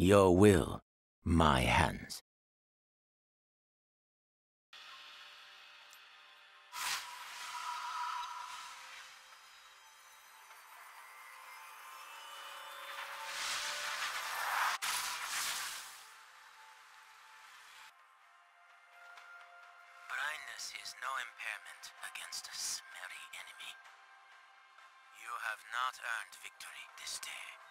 Your will, my hands. Blindness is no impairment against a smelly enemy. You have not earned victory this day.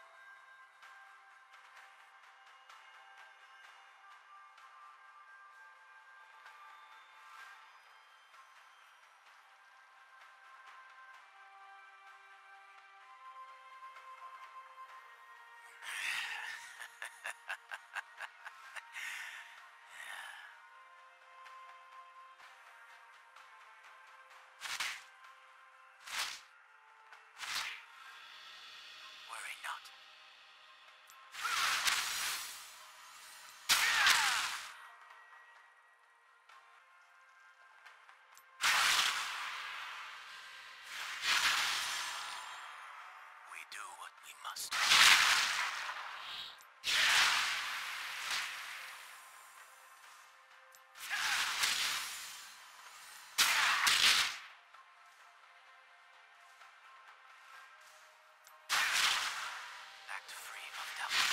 Worry not. We do what we must. free of doubt.